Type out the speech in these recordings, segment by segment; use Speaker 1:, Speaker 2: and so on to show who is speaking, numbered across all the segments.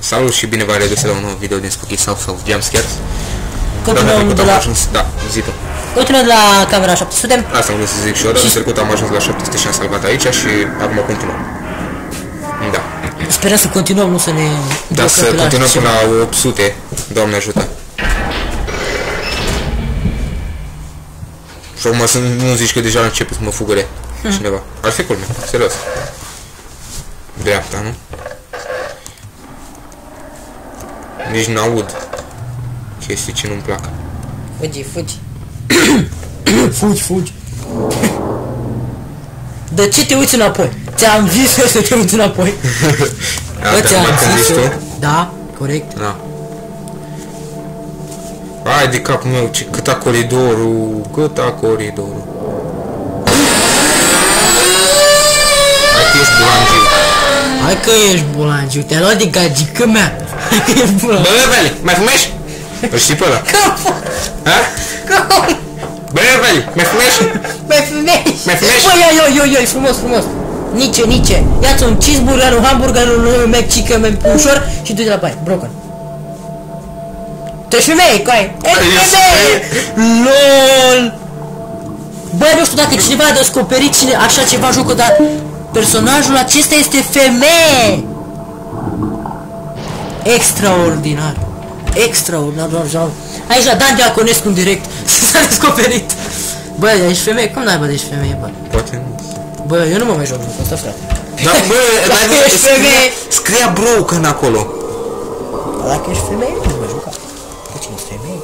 Speaker 1: Salut și bine v-am regăsit la un nou video din Spooky South of Jumpscares. Data
Speaker 2: Continuăm
Speaker 1: trecută
Speaker 2: de
Speaker 1: am
Speaker 2: la...
Speaker 1: ajuns, da, zi tu.
Speaker 2: Continuăm de la camera 700.
Speaker 1: Asta am vrut să zic și eu, dar în trecut am ajuns la 700 și am salvat aici și acum continuăm. Da.
Speaker 2: Sperăm să continuăm, nu să ne...
Speaker 1: Dar
Speaker 2: blocăm
Speaker 1: să
Speaker 2: pe la
Speaker 1: continuăm
Speaker 2: ceva.
Speaker 1: până la 800, Doamne ajută. Și acum să nu zici că deja începe să mă fugăre cineva. Ar fi culme, serios. Dreapta, nu? Nici n-aud chestii ce nu-mi plac.
Speaker 2: Fugi, fugi. fugi, fugi. De ce te uiți înapoi? Ți-am zis eu să te uiți înapoi.
Speaker 1: Da,
Speaker 2: Bă,
Speaker 1: te-am
Speaker 2: ți-am
Speaker 1: luat când
Speaker 2: zis
Speaker 1: zici
Speaker 2: eu.
Speaker 1: tu?
Speaker 2: Da, corect.
Speaker 1: Da. Hai de capul meu, ce, cât a coridorul, cât a coridorul. Hai că ești bulangiu.
Speaker 2: Hai că ești bulangiu, te-a luat de gagică mea. Hai că ești
Speaker 1: Bă,
Speaker 2: bulangiu.
Speaker 1: bă, Veli, mai fumești? Îl știi pe ăla? Ha? Bă, Veli, mai fumești?
Speaker 2: Mai fumești?
Speaker 1: Mai fumești?
Speaker 2: Bă, ia, ia, ia, ia, frumos, frumos. Nice, nice. Ia-ți un cheeseburger, un hamburger, un uh, McChicken, un ușor și du-te la baie. Broken. Te femei, coi. E femei! LOL! Bă, nu știu dacă cineva a descoperit cine așa ceva jocă, dar personajul acesta este femeie! Extraordinar! Extraordinar, doar jau. Aici la Dan Diaconescu în direct s-a descoperit. Bă, ești femeie? Cum n-ai bă, ești femeie, bă?
Speaker 1: Poate nu.
Speaker 2: Bă, eu nu mă mai joc jocul ăsta, frate.
Speaker 1: Da, bă,
Speaker 2: Dacă
Speaker 1: dar
Speaker 2: ești femeie...
Speaker 1: scria, scria broken acolo.
Speaker 2: Dar Dacă ești femeie, nu mă juca. De cine ești femeie?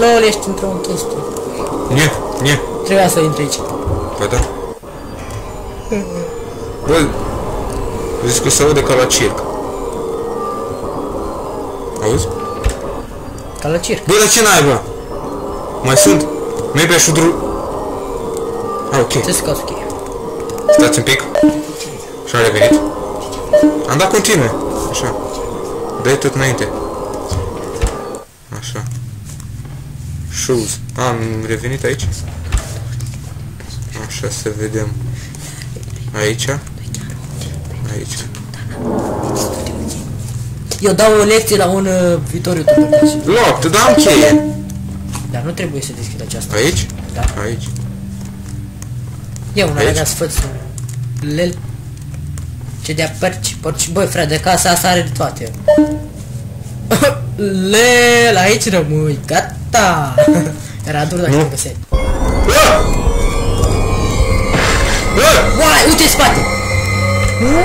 Speaker 2: LOL, ești într-o chestie.
Speaker 1: Nie, nie.
Speaker 2: Trebuia să intri aici.
Speaker 1: Păi da. Bă, zici că se aude ca la circ. Auzi?
Speaker 2: Ca la circ.
Speaker 1: Bă, dar ce naiba? Mai sunt? Maybe I should... ru- Ah, ok.
Speaker 2: Ce să cauți cheia?
Speaker 1: Stați un pic. Și am revenit. Am dat continue. Așa. Dai tot înainte. Așa. Shoes. Am revenit aici. Așa să vedem. Aici. Aici.
Speaker 2: Eu dau o lecție la un uh, viitor youtuber. deci-
Speaker 1: Locked, dar am cheie.
Speaker 2: Dar nu trebuie să deschid aceasta.
Speaker 1: Aici?
Speaker 2: Da.
Speaker 1: Aici.
Speaker 2: E un
Speaker 1: Aici?
Speaker 2: alea sfăț. Lel. Ce de-a părci, părci. Băi, frate, de casa asta are de toate. Lel, aici rămâi. Gata. Era dur dacă
Speaker 1: Nu.
Speaker 2: te găseai.
Speaker 1: Ah! Ah!
Speaker 2: Uai, uite în spate!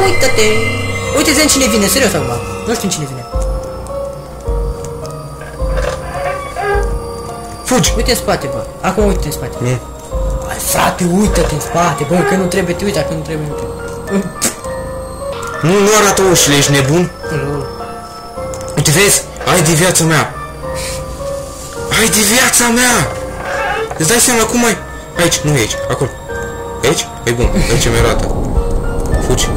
Speaker 2: Uită-te! Uite-te în cine vine, serios acum. Nu știu în cine vine.
Speaker 1: Fugi!
Speaker 2: Uite în spate, bă. Acum uite în spate.
Speaker 1: Nu.
Speaker 2: Hai, frate, uită-te în spate, bă, că nu trebuie, te uita, că nu trebuie, nu trebuie.
Speaker 1: Nu, nu arată ușile, ești nebun? Uite, vezi? Ai de viața mea. Ai de viața mea. Îți dai seama cum ai... Aici, nu e aici, acolo. Aici? E bun, aici mi arată. Fugi.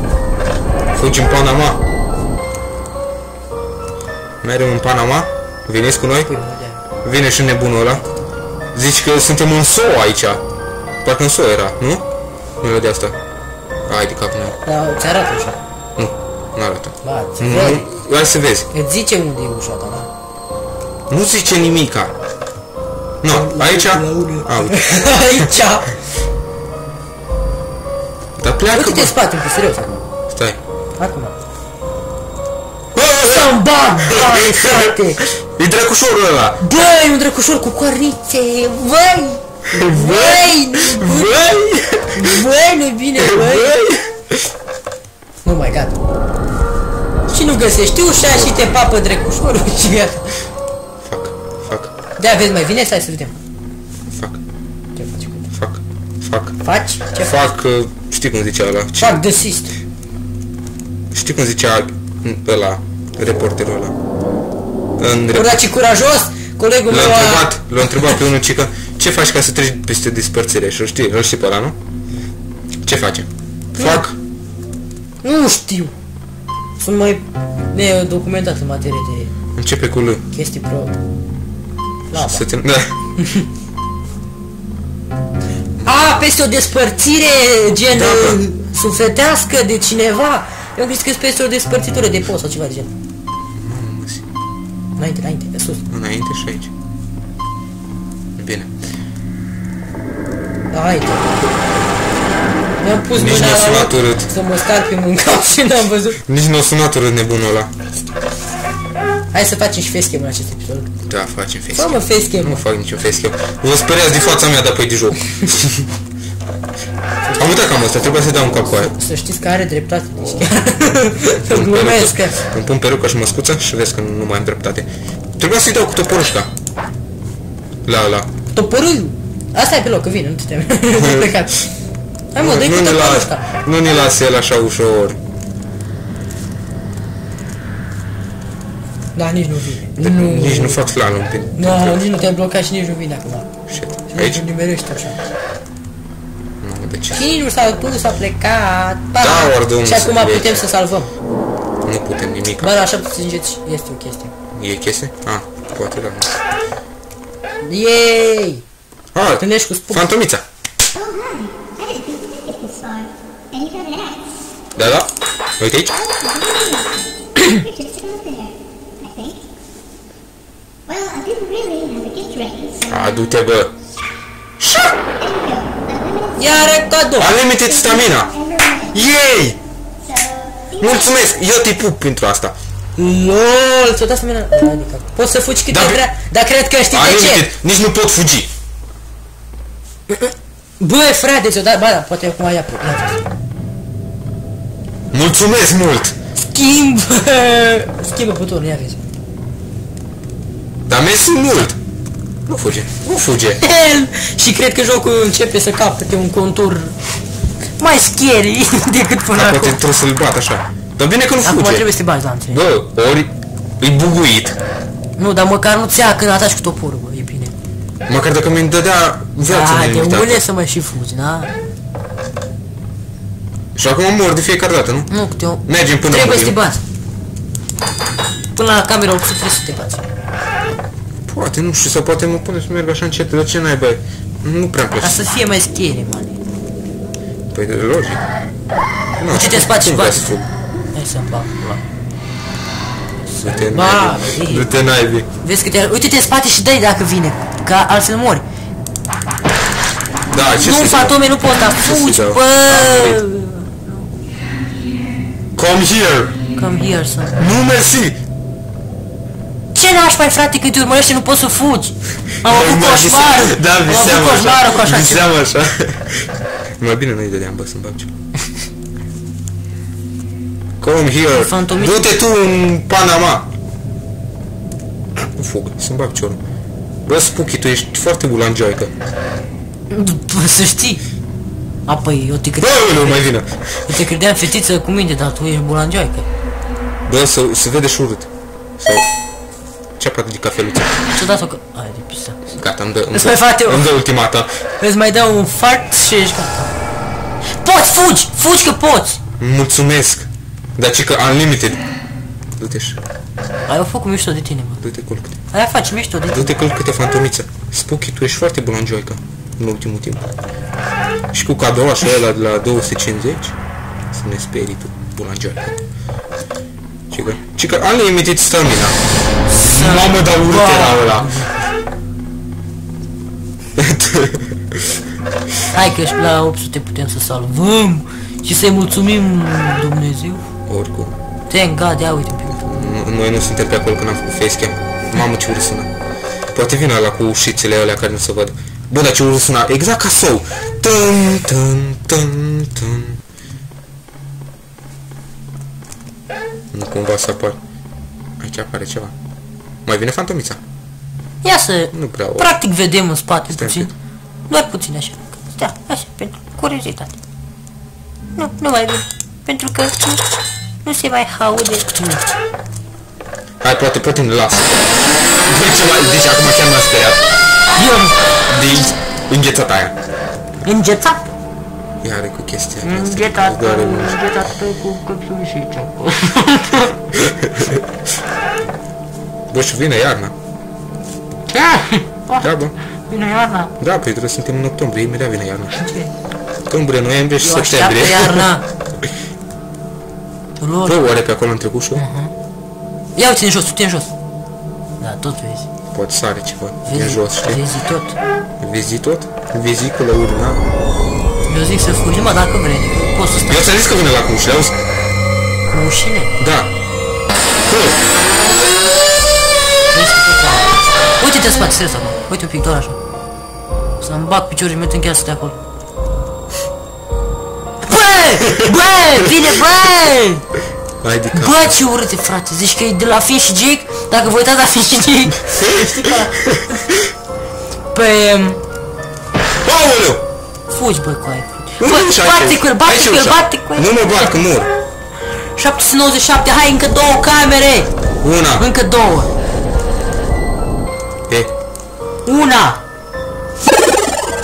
Speaker 1: Fugi în Panama. Merem în Panama? Veniți cu noi?
Speaker 2: Păi, mă, de-aia.
Speaker 1: Vine și nebunul ăla. Zici că suntem în SO aici. Parcă în SO era, nu? Nu de asta. Hai de capul meu.
Speaker 2: Dar ți arată ușa.
Speaker 1: Nu, nu arată.
Speaker 2: Ba, ți
Speaker 1: Nu,
Speaker 2: vede.
Speaker 1: nu, hai să vezi.
Speaker 2: Îți zice unde e ușa ta, da?
Speaker 1: Nu zice nimica. Nu, aici? A, uite.
Speaker 2: Aici!
Speaker 1: Dar pleacă,
Speaker 2: Uite-te în
Speaker 1: bă.
Speaker 2: spate, un pic, serios acum.
Speaker 1: Stai.
Speaker 2: Acum.
Speaker 1: Bă, bă,
Speaker 2: Să-mi bag, bani, frate!
Speaker 1: bă, E dracușorul ăla.
Speaker 2: Băi, un drăcușor cu coarnițe, băi! Băi!
Speaker 1: Băi!
Speaker 2: Băi, nebine, băi! Nu mai gata. Și nu găsești ușa și te papă drecușorul și gata.
Speaker 1: Fac, fac,
Speaker 2: De vezi, mai vine? Stai să vedem.
Speaker 1: fac,
Speaker 2: Ce faci cu
Speaker 1: fac, fac.
Speaker 2: Faci? Ce faci?
Speaker 1: Fac, uh, știi cum zicea ăla? Ce-
Speaker 2: Fac desist.
Speaker 1: Știi cum zicea ăla, reporterul ăla? În
Speaker 2: Ura, ce curajos! Colegul
Speaker 1: L-a
Speaker 2: meu a...
Speaker 1: întrebat, l-a întrebat pe unul cică, ce faci ca să treci peste dispărțire? Și îl știi, îl știi pe ăla, nu? Ce face? Fac,
Speaker 2: Nu știu. Sunt mai nedocumentat în materie de
Speaker 1: începe cu L.
Speaker 2: chestii pro... Lava.
Speaker 1: Să te... Da.
Speaker 2: A, peste o despărțire gen
Speaker 1: Da,
Speaker 2: da,
Speaker 1: da.
Speaker 2: sufletească de cineva. Eu am crezut că este peste o despărțitură de post sau ceva de gen. Înainte, înainte, de sus.
Speaker 1: Înainte și aici. Bine.
Speaker 2: Haide. Mi-am pus
Speaker 1: Nici
Speaker 2: mâna
Speaker 1: n-a
Speaker 2: la
Speaker 1: sunat
Speaker 2: loc
Speaker 1: urât.
Speaker 2: să mă scar pe mâncam și n-am văzut.
Speaker 1: Nici nu a sunat urât nebunul ăla.
Speaker 2: Hai să facem și facecam în acest episod.
Speaker 1: Da, facem
Speaker 2: Fă
Speaker 1: facecam.
Speaker 2: mă facecam,
Speaker 1: Nu
Speaker 2: mă.
Speaker 1: fac niciun facecam. Vă speriați de fața mea de apoi de joc. Am uitat cam asta, trebuia să dau un cap cu aia.
Speaker 2: Să știți că are dreptate, deci chiar glumesc că...
Speaker 1: Îmi pun peruca și măscuța și vezi că nu mai am dreptate. Trebuia să-i dau cu toporușca. La ăla.
Speaker 2: Toporul! Asta e pe loc, că vine, nu te teme. Nu plecat. Hai mă, dă-i
Speaker 1: nu,
Speaker 2: cu
Speaker 1: ne
Speaker 2: toporușca.
Speaker 1: las, nu ne lasă el așa ușor.
Speaker 2: Da, nici nu vine. Nu.
Speaker 1: Nici nu fac slalom pe...
Speaker 2: Nu, nici nu te-ai blocat și nici nu vine acum.
Speaker 1: Shit.
Speaker 2: Și
Speaker 1: Aici?
Speaker 2: nici nu nimerești așa.
Speaker 1: Nu, de ce?
Speaker 2: Și nici nu s-a dus, s-a plecat. Pa!
Speaker 1: Da, ori, domnul,
Speaker 2: Și acum
Speaker 1: să
Speaker 2: putem
Speaker 1: vezi.
Speaker 2: să salvăm.
Speaker 1: Nu putem nimic.
Speaker 2: Bă, la așa ziceți, este o chestie.
Speaker 1: E chestie? Ah, poate da.
Speaker 2: Yay!
Speaker 1: Ah,
Speaker 2: Întâlnești cu spuc.
Speaker 1: fantomița.
Speaker 3: Oh, hi. I didn't think this was fun. And you got an axe.
Speaker 1: Da, da. Uite aici.
Speaker 3: You're just about Unlimited
Speaker 2: Iar cadou!
Speaker 1: Unlimited stamina.
Speaker 3: ever
Speaker 1: Yay!
Speaker 3: So,
Speaker 1: Mulțumesc, eu te pup pentru asta.
Speaker 2: LOL, ți-o dat să mine... Adică, poți să fugi cât
Speaker 1: Da,
Speaker 2: ai
Speaker 1: be-
Speaker 2: vrea, dar cred că știi de ce.
Speaker 1: Unlimited, nici nu pot fugi.
Speaker 2: Bă, frate, ți-o dat, ba da, poate acum ia ia
Speaker 1: Mulțumesc mult.
Speaker 2: Schimb! Schimbă butonul, ia vezi.
Speaker 1: Dar mersi mult. Nu fuge, nu fuge.
Speaker 2: El! Și cred că jocul începe să capete un contur mai scary decât până
Speaker 1: Dar poate
Speaker 2: acum.
Speaker 1: trebuie să-l bat așa. Dar bine că nu
Speaker 2: Acum
Speaker 1: fuge.
Speaker 2: trebuie să te bagi lanțele.
Speaker 1: Bă, ori e buguit.
Speaker 2: Nu, dar măcar nu-ți ia când ataci cu toporul, bă, e bine.
Speaker 1: Măcar dacă mi dădea viață
Speaker 2: Da, de
Speaker 1: nelimitată.
Speaker 2: unde să mai și fugi, da?
Speaker 1: Și acum mor de fiecare dată, nu?
Speaker 2: Nu, câte o...
Speaker 1: Mergem până
Speaker 2: Trebuie să te
Speaker 1: murim.
Speaker 2: bați. Până la camera 800 trebuie să te bați.
Speaker 1: Poate, nu știu, sau poate mă pune să merg așa încet, dar ce n-ai, băi? Nu prea-mi
Speaker 2: Ca
Speaker 1: place.
Speaker 2: să fie mai scary, man.
Speaker 1: Păi, de logic. Nu,
Speaker 2: Uite-te în spate și
Speaker 1: cum vrea
Speaker 2: bați.
Speaker 1: să fug?
Speaker 2: Hai să-mi bag pula.
Speaker 1: Du-te
Speaker 2: Ba,
Speaker 1: naibii.
Speaker 2: bine.
Speaker 1: Du-te naibii.
Speaker 2: Vezi că te... Uite-te în spate și dai dacă vine. Ca altfel mori.
Speaker 1: Da, ce
Speaker 2: Nu,
Speaker 1: să-i dau?
Speaker 2: fantome, nu poți, dar
Speaker 1: să-i
Speaker 2: fugi,
Speaker 1: dau?
Speaker 2: bă!
Speaker 1: Come here!
Speaker 2: Come here, son.
Speaker 1: Nu mersi!
Speaker 2: Ce nașpa ai, frate, când te urmărește, nu poți să fugi? Am avut
Speaker 1: Mai
Speaker 2: coșmar!
Speaker 1: vise- Da,
Speaker 2: Am avut
Speaker 1: viseam
Speaker 2: coșmarul cu
Speaker 1: așa.
Speaker 2: așa ceva.
Speaker 1: Viseam așa. Mai bine nu-i dădeam, bă, să-mi bag ceva. Come here!
Speaker 2: Fantomii-
Speaker 1: Du-te tu în Panama! Nu fug, să-mi bag ciorul. Bă, Spooky, tu ești foarte bulanjoică.
Speaker 2: Bă, Să știi. Apoi, eu te,
Speaker 1: Bă,
Speaker 2: cre-
Speaker 1: nu mai vină.
Speaker 2: eu te credeam fetiță cu minte, dar tu ești bulanjoică.
Speaker 1: Bă, să, se vede și urât. Sau... Ce apă de cafeluță?
Speaker 2: Ți-o dat-o că... Ai, de pisa.
Speaker 1: Gata, îmi dă, îmi
Speaker 2: Îți
Speaker 1: dă,
Speaker 2: mai frate,
Speaker 1: îmi dă ultimata.
Speaker 2: Îți mai dau un fart și ești gata. Poți, fugi! Fugi că poți!
Speaker 1: Mulțumesc. Dar ce că unlimited. Du-te și,
Speaker 2: Ai făcut mișto de tine, mă.
Speaker 1: du-te culcă-te.
Speaker 2: Aia faci mișto de tine.
Speaker 1: Du-te culcă-te, fantomiță. Spooky, tu ești foarte bulanjoică în ultimul timp. Și cu cadou așa ăla de la 250, să ne sperii tu, bulanjoică. Cică, cică, unlimited stamina. Mamă, dar urât era ăla.
Speaker 2: Hai că și la 800 putem să salvăm și să-i mulțumim Dumnezeu.
Speaker 1: Oricum.
Speaker 2: Thank God, ia uite pe YouTube.
Speaker 1: Nu- Noi nu suntem pe acolo când am făcut facecam. Mamă, ce urât sună. Poate vine ăla cu ușițele alea care nu se văd. Bă, dar ce urât suna. Exact ca sou. Tân, tân, tân, tân. Nu cumva să apar. Aici apare ceva. Mai vine fantomița.
Speaker 2: Ia să...
Speaker 1: Nu prea o...
Speaker 2: Practic vedem în spate
Speaker 1: Stai
Speaker 2: puțin. Doar puțin așa. Da, așa, pentru curiozitate. Nu, nu mai vin. Pentru că nu, nu se mai aude. Nu.
Speaker 1: Hai, poate, poate ne lasă. Bă, ceva, deci acum chiar m-a speriat.
Speaker 2: Eu
Speaker 1: De înghețata aia.
Speaker 2: îngețat.
Speaker 1: Ea are cu chestia asta.
Speaker 2: Îngețat,
Speaker 1: Îți doare mult.
Speaker 2: îngețat cu căpsuli și ceapă.
Speaker 1: Bă, și vine iarna. Da, bă.
Speaker 2: Vine iarna.
Speaker 1: Da, păi trebuie să suntem în octombrie, imediat vine iarna.
Speaker 2: Ce?
Speaker 1: Octombrie, noiembrie și
Speaker 2: Eu așteaptă
Speaker 1: septembrie.
Speaker 2: iarna. Lol.
Speaker 1: Bă, oare pe acolo am trecut și eu?
Speaker 2: Ia uite în jos, uite în jos. Da, tot vezi.
Speaker 1: Poate sare ceva. E
Speaker 2: Vezi,
Speaker 1: jos, știi?
Speaker 2: vezi tot.
Speaker 1: Vezi tot? Veziculă urna.
Speaker 2: Eu zic să fugi, mă, dacă vrei. Poți să stai
Speaker 1: Eu ți-am zis că vine la cuș, auzi?
Speaker 2: cu ușile.
Speaker 1: Da. Bă,
Speaker 2: Vezi că tot la- Uite-te în spate, stres acum. Uite un pic, doar așa. Să-mi bag piciorul și met în cheasă de acolo. Bă! Bă! Vine, bă!
Speaker 1: hai de cap.
Speaker 2: Bă, ce urât e, frate. Zici că e de la Fin și Jake? Dacă vă uitați la Fin și Jake, știi că... Pe...
Speaker 1: Aoleu!
Speaker 2: Fugi, bă, cu aia.
Speaker 1: Nu
Speaker 2: Bă,
Speaker 1: mă duci
Speaker 2: bate
Speaker 1: aici.
Speaker 2: cu el, bate
Speaker 1: Aici
Speaker 2: cu el,
Speaker 1: ușa.
Speaker 2: bate cu el.
Speaker 1: Nu mă bat, că mor.
Speaker 2: 797, hai încă două camere!
Speaker 1: Una.
Speaker 2: Încă două.
Speaker 1: E.
Speaker 2: Una!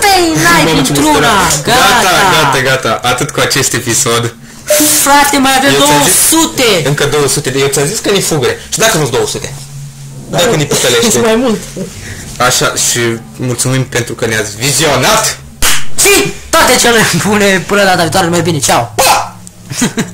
Speaker 2: Păi, n-ai
Speaker 1: Mamă, ce
Speaker 2: dintr-una!
Speaker 1: misterat.
Speaker 2: Gata!
Speaker 1: Gata, gata, gata. Atât cu acest episod.
Speaker 2: Frate, mai avem
Speaker 1: Eu ți-am zis-
Speaker 2: 200!
Speaker 1: Încă 200 de... Eu ți-am zis că ne fugă. Și dacă nu-s 200? Dacă ne pătălește.
Speaker 2: mai mult.
Speaker 1: Așa, și mulțumim pentru că ne-ați vizionat.
Speaker 2: Și toate cele bune până data viitoare, mai bine, ceau!
Speaker 1: Pa!